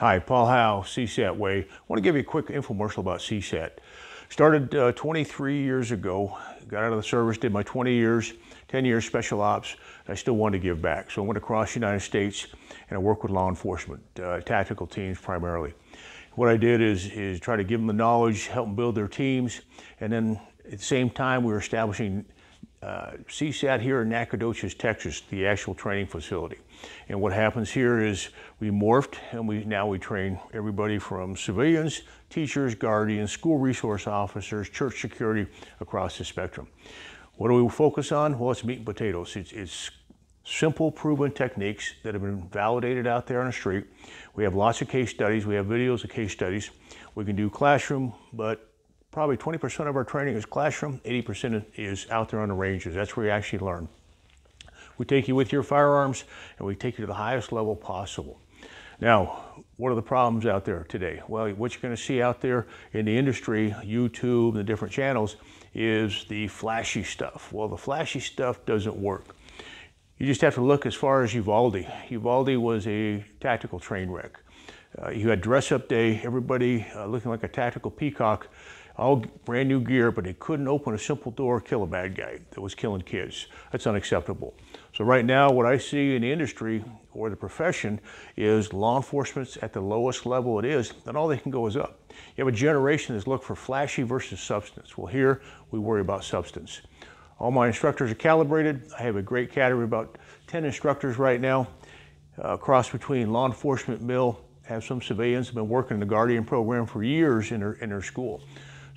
Hi, Paul Howe, CSAT Way. I want to give you a quick infomercial about CSAT. Started uh, 23 years ago, got out of the service, did my 20 years, 10 years special ops. I still wanted to give back. So I went across the United States and I worked with law enforcement, uh, tactical teams primarily. What I did is, is try to give them the knowledge, help them build their teams, and then at the same time we were establishing uh, CSAT here in Nacogdoches, Texas, the actual training facility. And what happens here is we morphed and we now we train everybody from civilians, teachers, guardians, school resource officers, church security across the spectrum. What do we focus on? Well, it's meat and potatoes. It's, it's simple, proven techniques that have been validated out there on the street. We have lots of case studies. We have videos of case studies. We can do classroom, but probably 20% of our training is classroom, 80% is out there on the ranges. That's where you actually learn. We take you with your firearms and we take you to the highest level possible. Now, what are the problems out there today? Well, what you're going to see out there in the industry, YouTube, the different channels, is the flashy stuff. Well, the flashy stuff doesn't work. You just have to look as far as Uvalde. Uvalde was a tactical train wreck. Uh, you had dress up day, everybody uh, looking like a tactical peacock, all brand new gear, but they couldn't open a simple door, kill a bad guy that was killing kids. That's unacceptable. So right now, what I see in the industry or the profession is law enforcement's at the lowest level it is, and all they can go is up. You have a generation that's look for flashy versus substance. Well, here we worry about substance. All my instructors are calibrated. I have a great category, about 10 instructors right now, uh, cross between law enforcement, mill, have some civilians have been working in the Guardian program for years in their, in their school.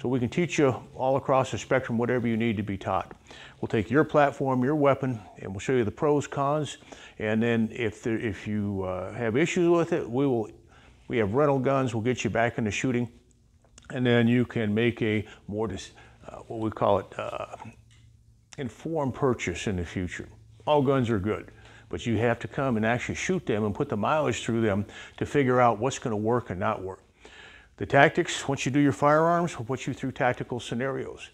So we can teach you all across the spectrum whatever you need to be taught. We'll take your platform, your weapon, and we'll show you the pros, cons, and then if, there, if you uh, have issues with it, we will. We have rental guns. We'll get you back into shooting, and then you can make a more uh, what we call it uh, informed purchase in the future. All guns are good, but you have to come and actually shoot them and put the mileage through them to figure out what's going to work and not work. The tactics, once you do your firearms, will put you through tactical scenarios.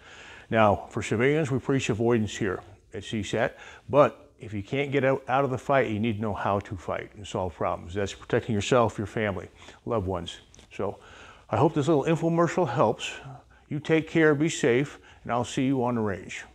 Now, for civilians, we preach avoidance here at CSAT, but if you can't get out, out of the fight, you need to know how to fight and solve problems. That's protecting yourself, your family, loved ones. So I hope this little infomercial helps. You take care, be safe, and I'll see you on the range.